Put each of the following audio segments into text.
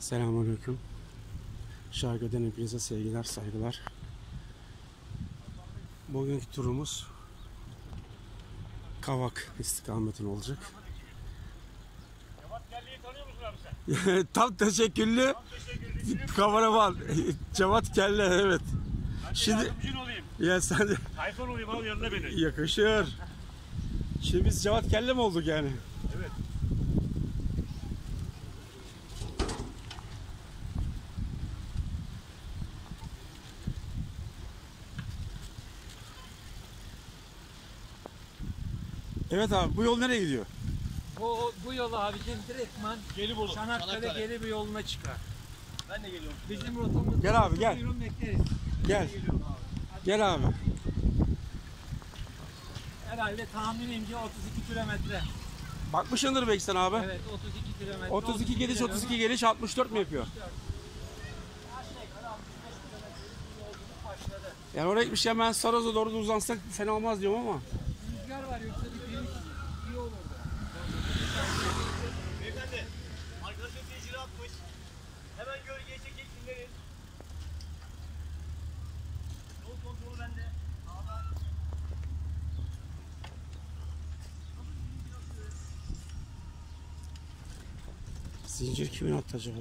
Selamünaleyküm. Şarkıdan hepinize sevgiler, saygılar. Bugünkü turumuz Kavak istikametine olacak. Cevat Kelli'yi tanıyor musun abi sen? Tam teşekkürlü Teşekkür kameraman Cevat Kelle evet. Ben Şimdi- olayım. Ya sen de Tayfun olayım al yanında beni. yakışır. Şimdi biz Cevat Kelle mi olduk yani? Evet. Abi bu yol nereye gidiyor? Bu, bu yol abicim direktman Gelibolu. Çanakkale, Çanakkale. geri bir yoluna çıkar. Ben de geliyorum. Bizim rotamız Gel abi, gel. Buyurun bekleriz. Gel. Gel abi. Herhalde tahminimce 32 kilometre. Bakmışsındır belki sen abi. Evet 32 kilometre. 32 gidiş 32 geliş 64 mi yapıyor? Aşağı yukarı 65 kilometrelik bir yolculuk başladı. Yani oraya gitmişken ben Saroz'a doğru da uzansak fena olmaz diyorum ama. Zincir kimin attı acaba?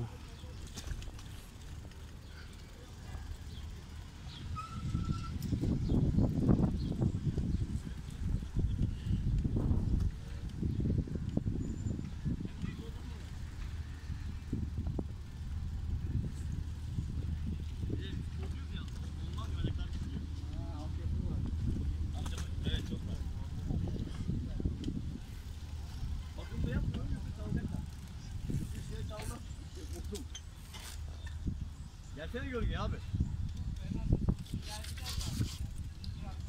Evet çok var. Bakın da yapmıyor. Yüzü çalacaklar. Bir şey çalmak. Korktum. Gelsene gölgeye abi.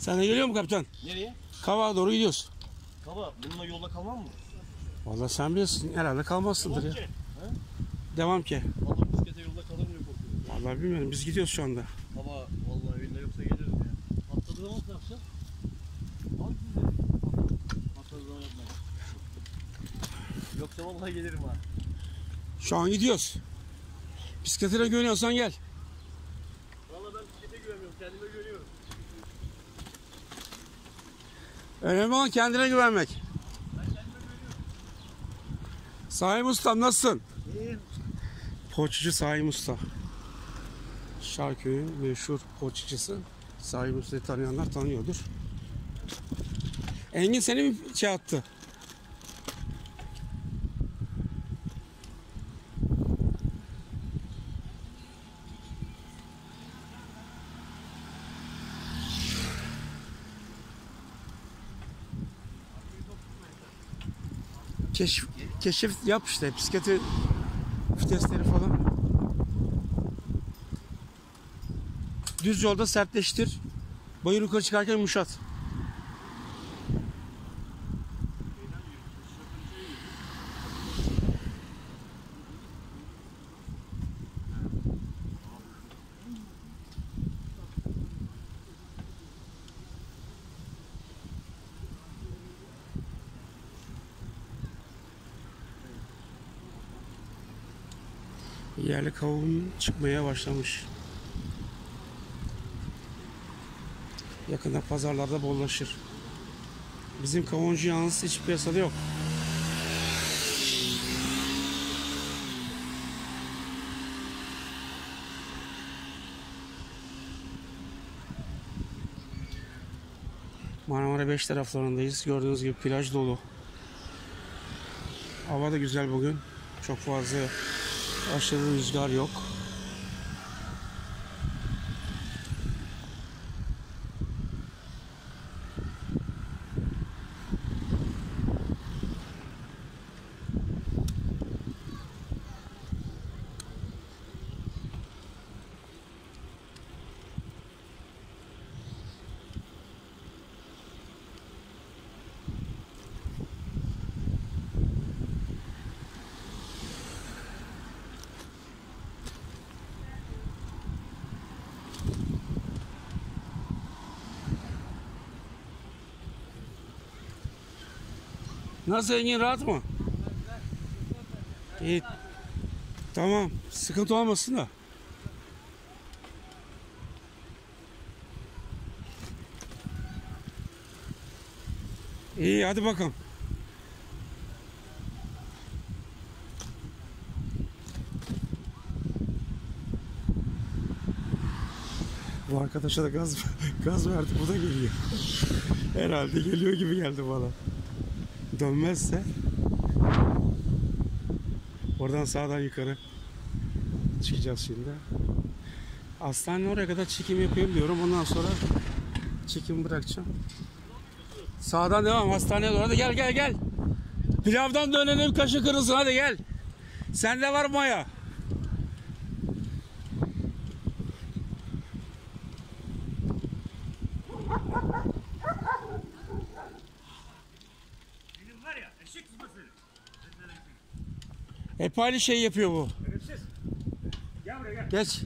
Sen de geliyor mu kaptan? Nereye? Kavak'a doğru gidiyoruz. Baba bununla yolda kalmam mı? Vallahi sen bilirsin. Herhalde kalmazsındır ya. Ki. Devam ki. Baba bisiklete yolda kalır mı korkuyorum. Vallahi bilmiyorum. Biz gidiyoruz şu anda. Baba vallahi evinde yoksa gelirim ya. Atladığı zaman ne yapacağız? Al size. Atladığı zaman yapmayın. Yoksa vallahi gelirim ha. Şu an gidiyoruz. Bisikletine güveniyorsan gel. Kendine güvenmek. Saim Usta nasılsın? İyiyim. Poğaçacı Saim Usta. Şarköy'ün meşhur poğaçacısı. Saim Usta'yı tanıyanlar tanıyordur. Engin seni mi şey attı? Keşif, keşif yap işte bisikleti vitesleri falan. Düz yolda sertleştir. Bayır yukarı çıkarken yumuşat. Kavun çıkmaya başlamış. Yakında pazarlarda bollaşır. Bizim kavuncu yalnız hiç piyasada yok. Marmara 5 taraflarındayız. Gördüğünüz gibi plaj dolu. Hava da güzel bugün. Çok fazla aşırı rüzgar yok. Nasıl Engin rahat mı? İyi. Tamam. Sıkıntı olmasın da. İyi hadi bakalım. Bu arkadaşa da gaz gaz verdi. Bu da geliyor. Herhalde geliyor gibi geldi bana. Dönmezse oradan sağdan yukarı çıkacağız şimdi. Hastanenin oraya kadar çekim yapayım diyorum. Ondan sonra çekim bırakacağım. Sağdan devam hastaneye doğru. Hadi gel gel gel. Pilavdan dönelim kaşı kırılsın hadi gel. Sende var maya. Benim var ya eşek sıpası. Hep aynı şey yapıyor bu. Şerefsiz. Gel buraya gel. Geç.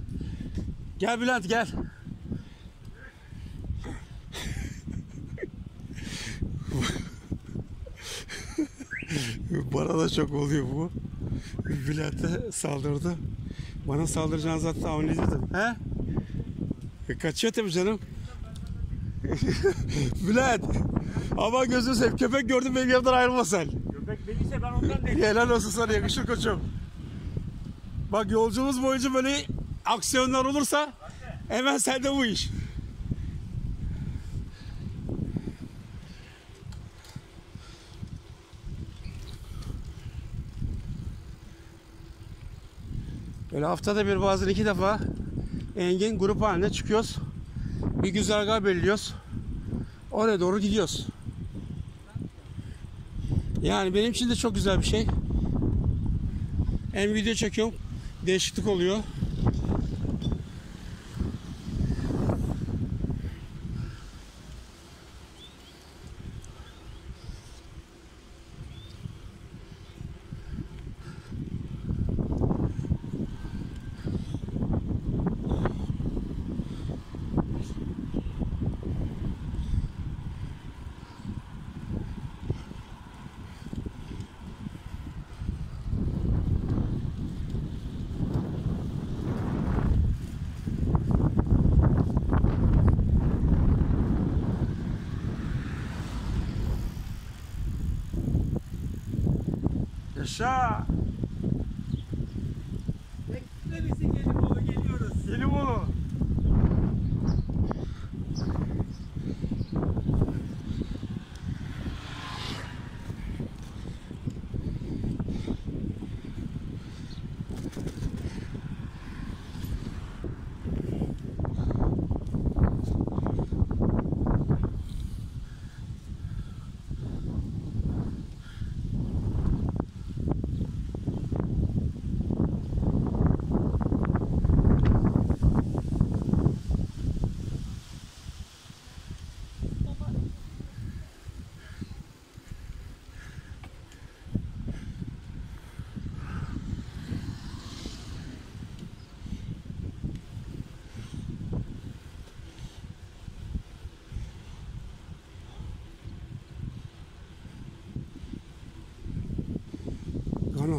Gel Bülent gel. Bana da çok oluyor bu. Bülent'e saldırdı. Bana saldıracağını zaten tahmin ediyordum. He? E, kaçıyor tabii canım. Bülent. Ama gözünü seveyim. Köpek gördüm benim yanımdan ayrılma sen. Dediyse ben ondan değilim. Helal olsun sana yakışır koçum. Bak yolculuğumuz boyunca böyle aksiyonlar olursa hemen sende bu iş. Böyle haftada bir bazen iki defa Engin grup halinde çıkıyoruz. Bir güzergah belirliyoruz. Oraya doğru gidiyoruz. Yani benim için de çok güzel bir şey. Hem video çekiyorum. Değişiklik oluyor. shot.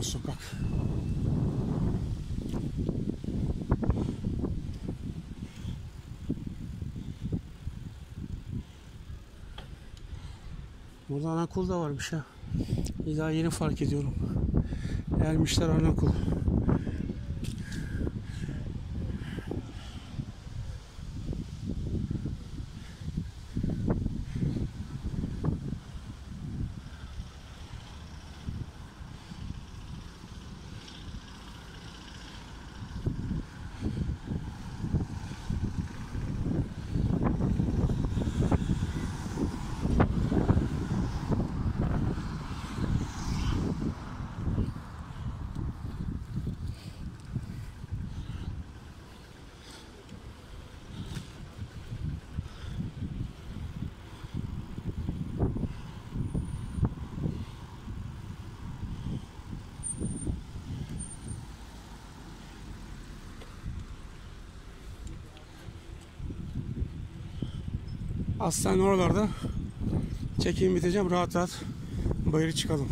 Ganos sokak. Burada anakul da varmış ha. Bir daha yeni fark ediyorum. Ermişler anakul. Hastane oralarda. Çekim biteceğim. Rahat rahat bayırı çıkalım.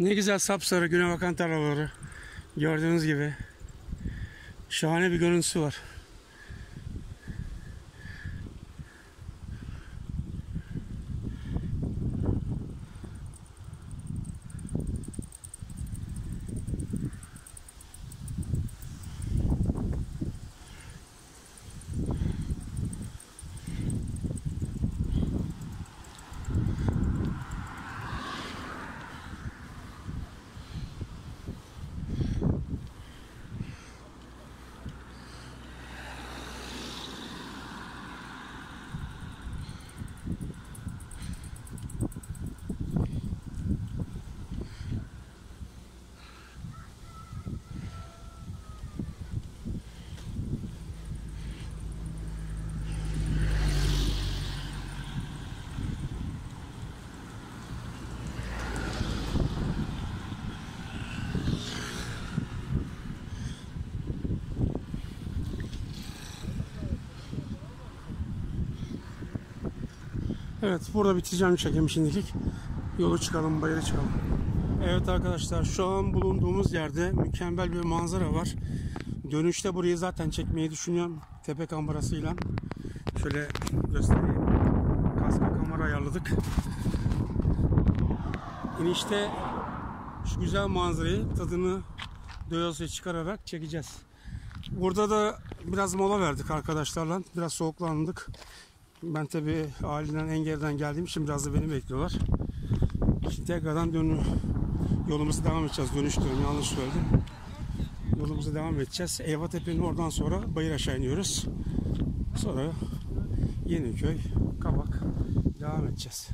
Ne güzel sapsarı güne bakan tarlaları. Gördüğünüz gibi. Şahane bir görüntüsü var. Evet burada bitireceğim çekimi şimdilik. Yolu çıkalım, bayıra çıkalım. Evet arkadaşlar şu an bulunduğumuz yerde mükemmel bir manzara var. Dönüşte burayı zaten çekmeyi düşünüyorum. Tepe kamerasıyla. Şöyle göstereyim. Kaska kamera ayarladık. İnişte şu güzel manzarayı tadını doyasıya çıkararak çekeceğiz. Burada da biraz mola verdik arkadaşlarla. Biraz soğuklandık. Ben tabi halinden engelden geldiğim için biraz da beni bekliyorlar. Şimdi tekrardan dönü yolumuza devam edeceğiz. Dönüş diyorum yanlış söyledim. Yolumuza devam edeceğiz. Eyvatepe'nin oradan sonra bayır aşağı iniyoruz. Sonra Yeniköy, Kabak devam edeceğiz.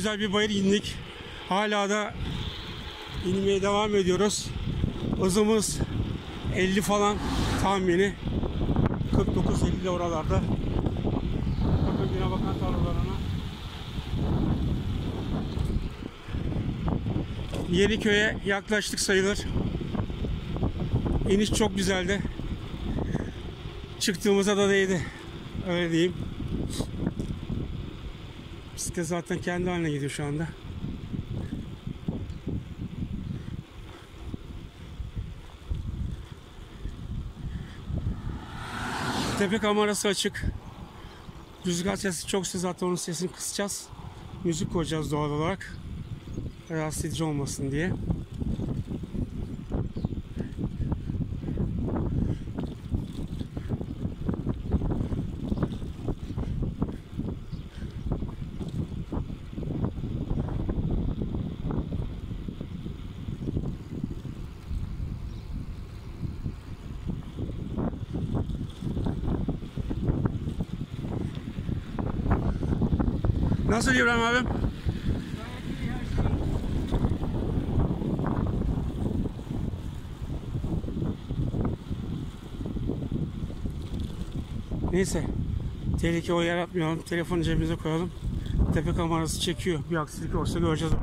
Güzel bir bayır indik. Hala da inmeye devam ediyoruz. Hızımız 50 falan tahmini. 49-50 oralarda. Bakın güne bakan tarlalarına. Yeniköy'e yaklaştık sayılır. İniş çok güzeldi. Çıktığımıza da değdi. Öyle diyeyim. Bisiklet zaten kendi haline gidiyor şu anda. Tepe kamerası açık. Rüzgar sesi çoksa zaten onun sesini kısacağız. Müzik koyacağız doğal olarak. Rahatsız edici olmasın diye. Nasıl İbrahim abim? Neyse. Tehlike o yaratmayalım. Telefonu cebimize koyalım. Tepe kamerası çekiyor. Bir aksilik olursa göreceğiz.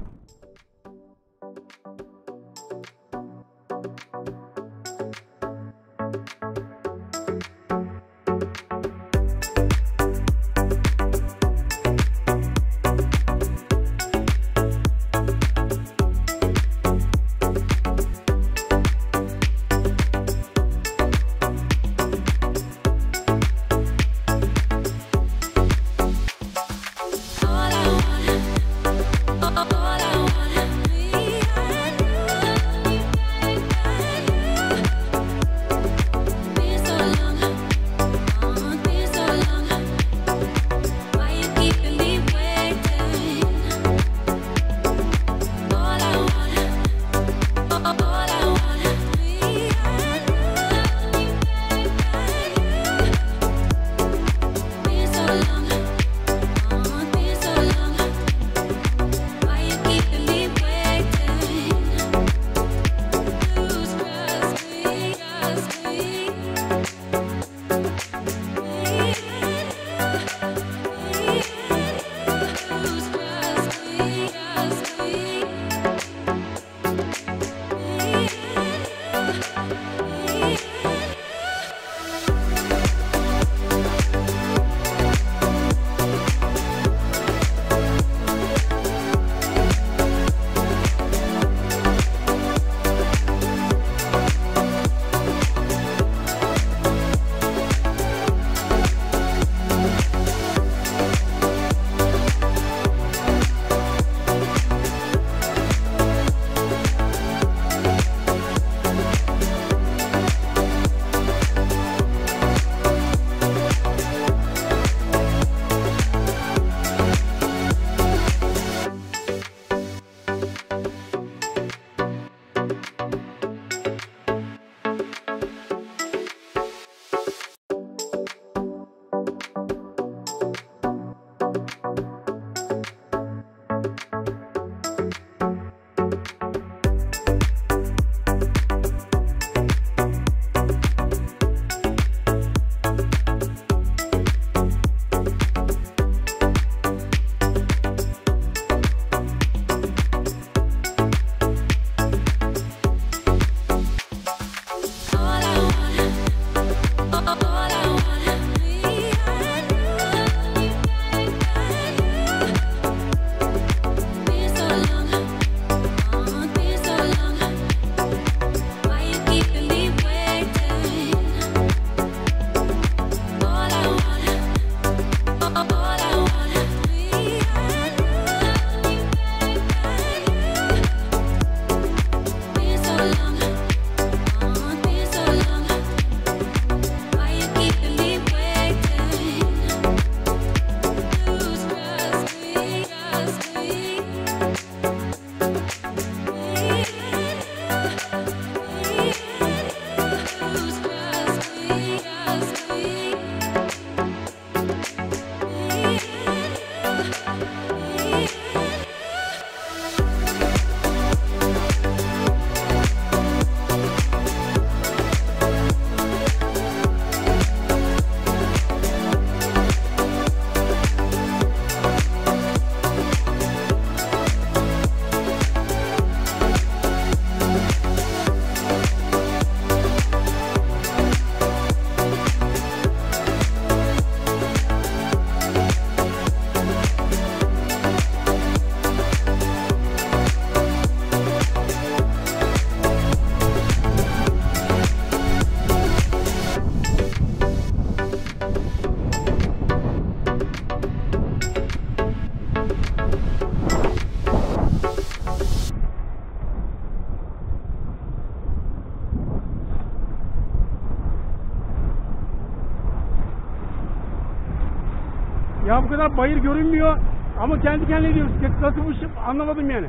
Görünmüyor ama kendi kendine diyoruz. Nasıl bu şey anlamadım yani.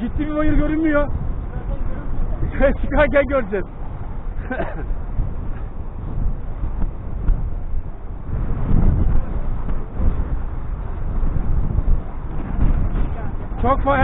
Ciddi bir bayır görünmüyor. Çıkarken göreceğiz. Çok fa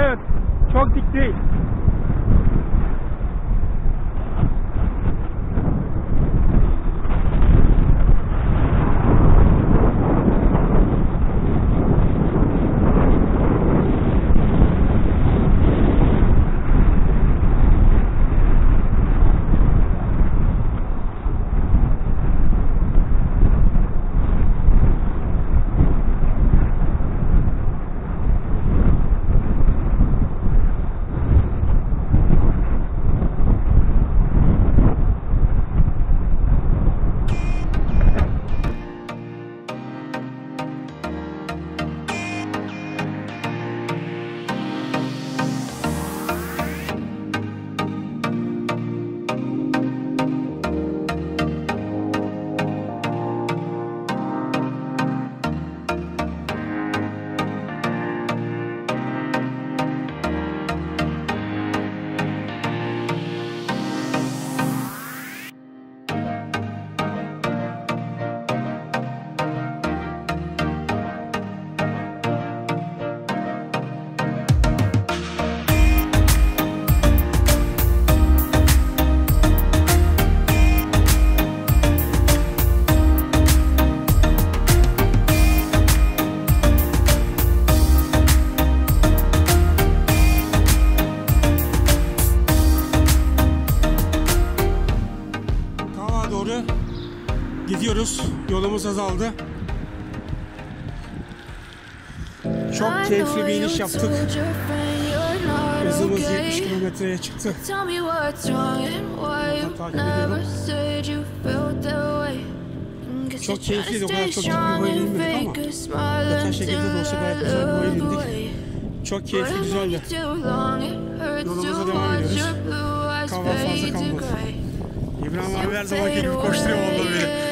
azaldı. Çok keyifli bir iniş yaptık. Hızımız 70 kilometreye çıktı. Çok keyifliydi, o kadar çok ciddi and inmedik ama yatay şekilde de olsa gayet güzel bir look indik. Çok keyifli, güzeldi. Yolumuza devam ediyoruz. Kahvaltı fazla kalmadı. İbrahim abi her fade gibi koşturuyor vallahi beni.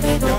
de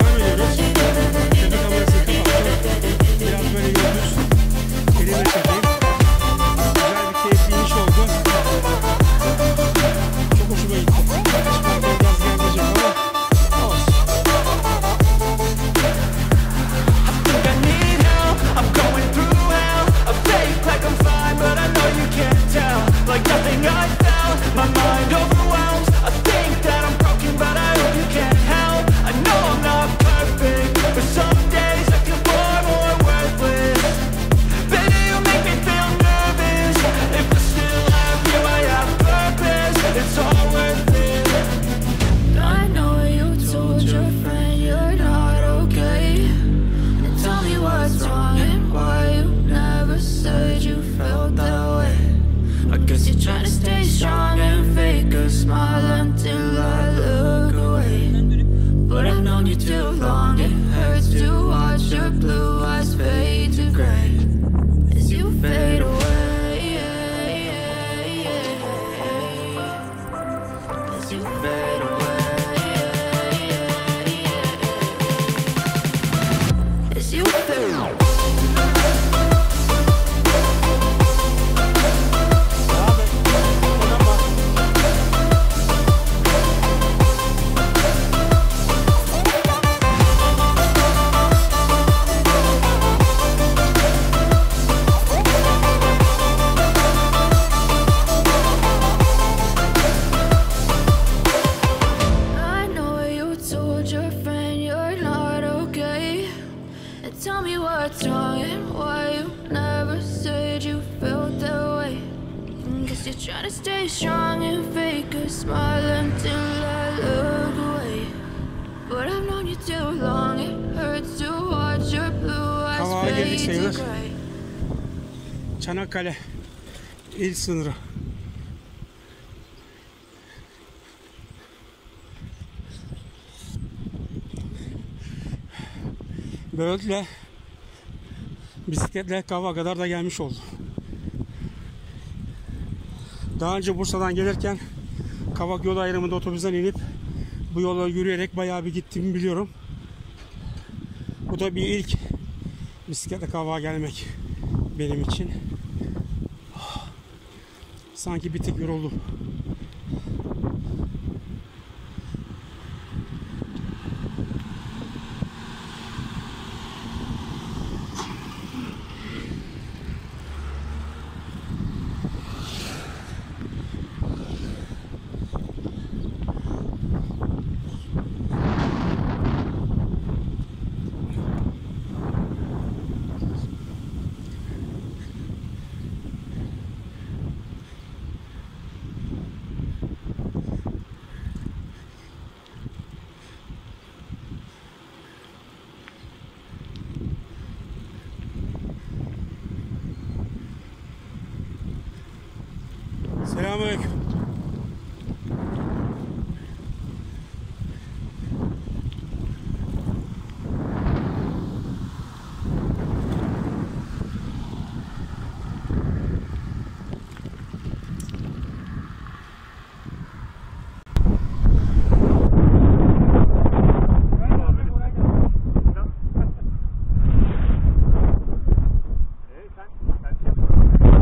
il sınırı. Böylelikle bisikletle Kavak'a kadar da gelmiş oldu. Daha önce Bursa'dan gelirken Kavak yol ayrımında otobüsten inip bu yola yürüyerek bayağı bir gittiğimi biliyorum. Bu da bir ilk bisikletle Kavak'a gelmek benim için. Sanki bir tık yoruldum. Selamünaleyküm.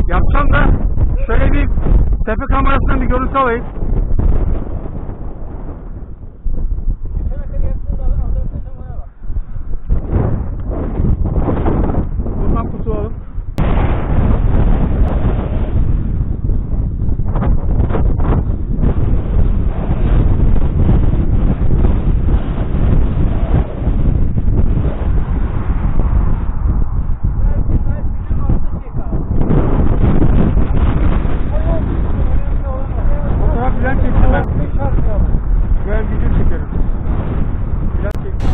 Yapacağım da şöyle bir tepe kamerasından bir görüntü alayım. Buradan kurtulalım. Fotoğraf falan çektim ben. Ben video çekerim. Falan çektim.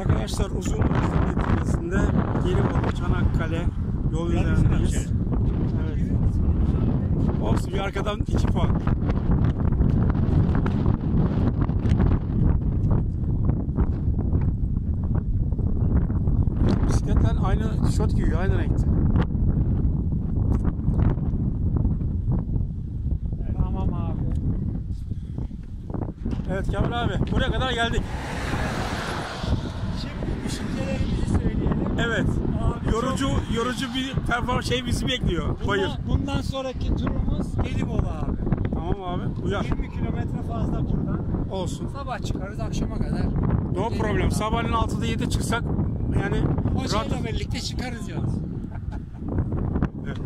Arkadaşlar uzun yol neticesinde Gelibolu Çanakkale yol üzerindeyiz. Evet. Olsun bir arkadan 2 puan. Bisikletler aynı tişört giyiyor, aynı renkte. Tamam abi. Evet Kemal abi, buraya kadar geldik. Şimdi düşüncelerimizi söyleyelim. Evet. Abi Yorucu yorucu bir performans şey bizi bekliyor. Bundan, Bayır. bundan sonraki turumuz Gelibolu abi. Tamam abi. Uyar. 20 kilometre fazla buradan. Olsun. Sabah çıkarız akşama kadar. No problem. Sabahleyin 6'da 7'de çıksak yani rahat. Hocayla birlikte çıkarız yalnız. Evet.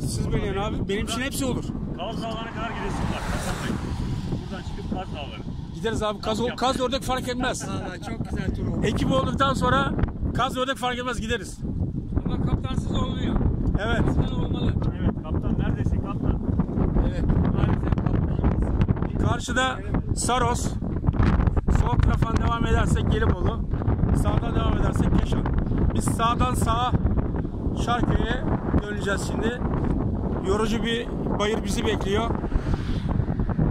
Siz belirleyin abi. Benim için hepsi olur. Kaz dağlarına kadar gidesin Bey. Buradan çıkıp Kaz dağları. Gideriz abi. Kaz, kaz ördek fark etmez. Valla çok güzel tur oldu. Ekip olduktan sonra kaz ördek fark etmez gideriz. Ama kaptansız olmuyor. Evet. Kaptan olmalı. Evet kaptan neredesin kaptan? Evet. Maalesef kaptan. Karşıda Saros. Sol taraftan devam edersek Gelibolu. Sağdan devam edersek Keşan. Biz sağdan sağa Şarköy'e döneceğiz şimdi. Yorucu bir bayır bizi bekliyor.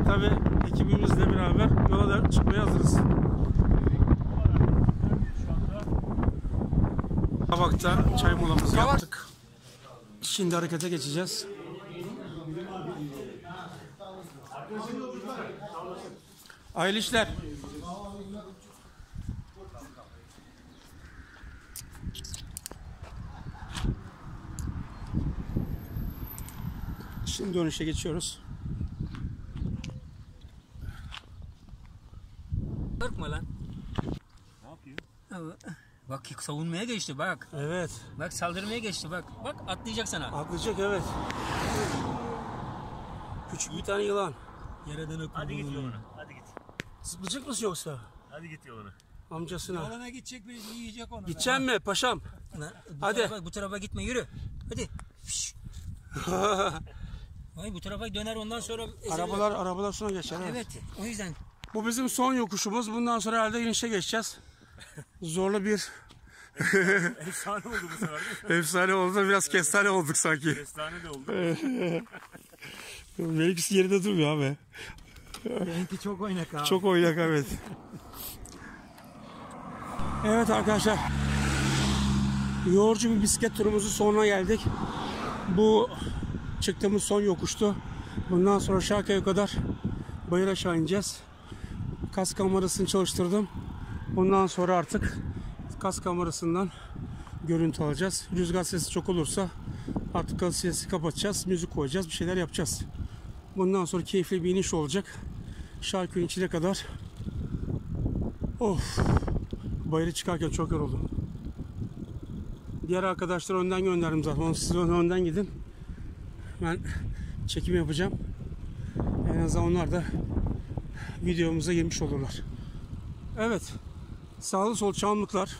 Tabi ekibimizle beraber yola da çıkmaya hazırız. Kabak'ta çay molamızı yaptık. Şimdi harekete geçeceğiz. Hayırlı işler. Şimdi dönüşe geçiyoruz. Korkma lan. Ne yapıyor? Bak savunmaya geçti bak. Evet. Bak saldırmaya geçti bak. Bak atlayacak sana. Atlayacak evet. Küçük bir tane yılan. Yereden öpün. Hadi git yoluna. Hadi git. Zıplayacak mısın yoksa? Hadi git yoluna. Amcasına. Alana gidecek birisi yiyecek onu. Gideceksin mi paşam? Bu Hadi. Tarafa, bu tarafa gitme yürü. Hadi. Şşş. Ay bu tarafa döner ondan sonra arabalar arabalar sonra geçer. evet. Evet o yüzden. Bu bizim son yokuşumuz. Bundan sonra herhalde inişe geçeceğiz. Zorlu bir Efsane oldu bu sefer. de. efsane oldu. Biraz kestane olduk sanki. Efsane de oldu. Benimkisi yerinde durmuyor abi. Benimki çok oynak abi. Çok oynak evet. Evet arkadaşlar. Yorucu bir bisiklet turumuzun sonuna geldik. Bu çıktığımız son yokuştu. Bundan sonra Şarkı'ya kadar bayır aşağı ineceğiz. Kas kamerasını çalıştırdım. Bundan sonra artık kas kamerasından görüntü alacağız. Rüzgar sesi çok olursa artık kas sesi kapatacağız. Müzik koyacağız. Bir şeyler yapacağız. Bundan sonra keyifli bir iniş olacak. Şarköy'ün içine kadar. Of. Bayırı çıkarken çok yoruldum. Diğer arkadaşlar önden gönderdim zaten. Siz önden gidin. Ben çekim yapacağım. En azından onlar da videomuza girmiş olurlar. Evet. Sağlı sol çamlıklar.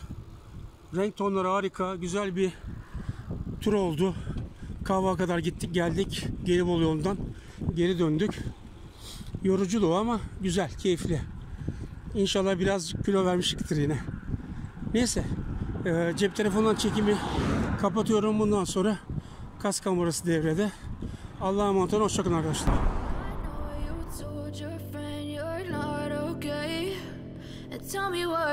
Renk tonları harika. Güzel bir tur oldu. Kahva kadar gittik geldik. Gelibolu yolundan geri döndük. Yorucu da ama güzel, keyifli. İnşallah biraz kilo vermişliktir yine. Neyse. e, cep telefonundan çekimi kapatıyorum. Bundan sonra kas kamerası devrede. Allah'a emanet olun. Hoşçakalın arkadaşlar.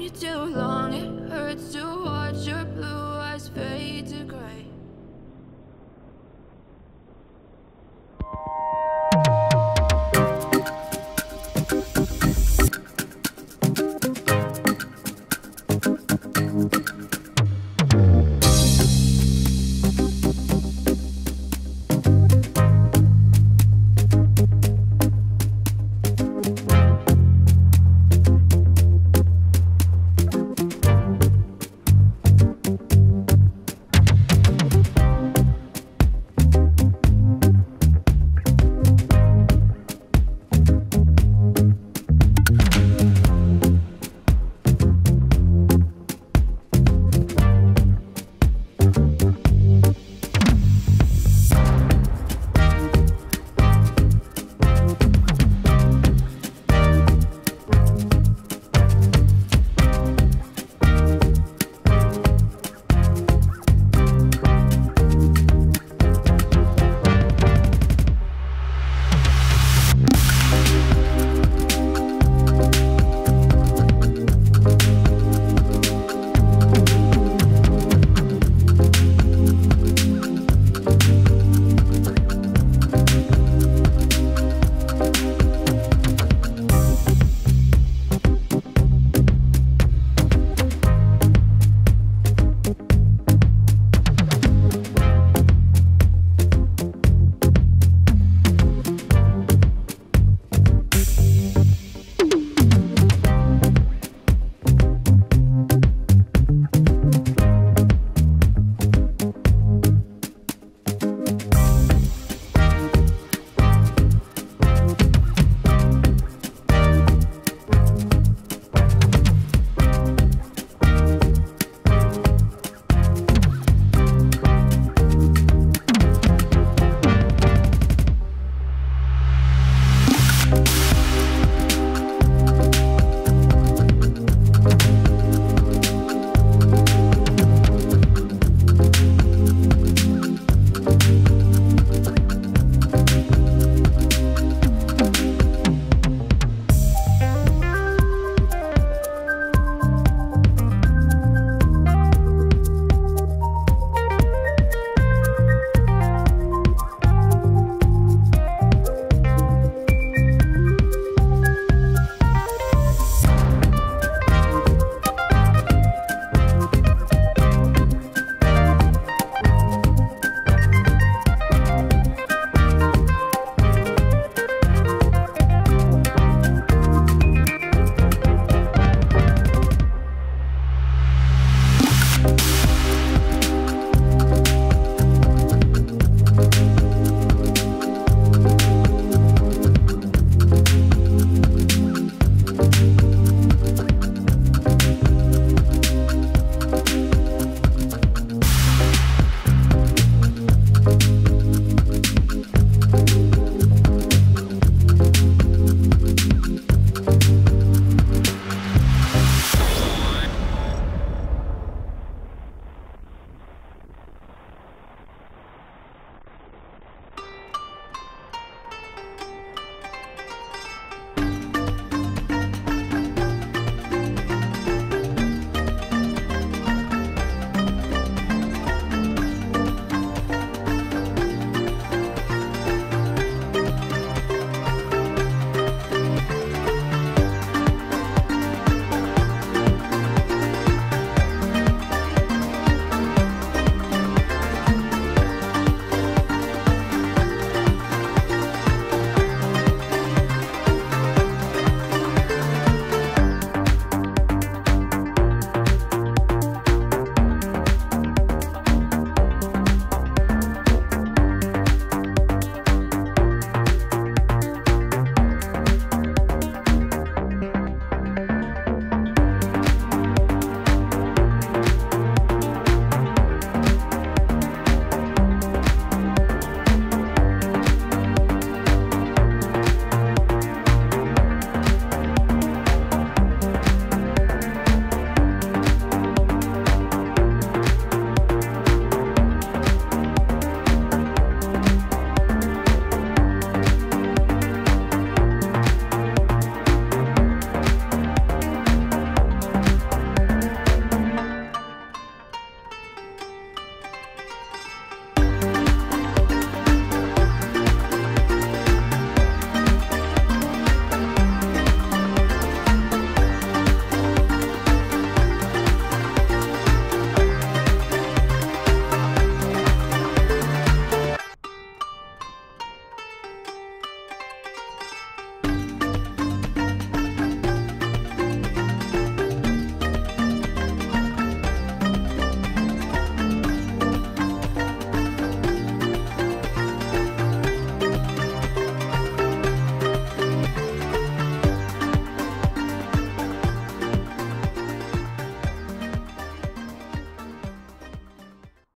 you do?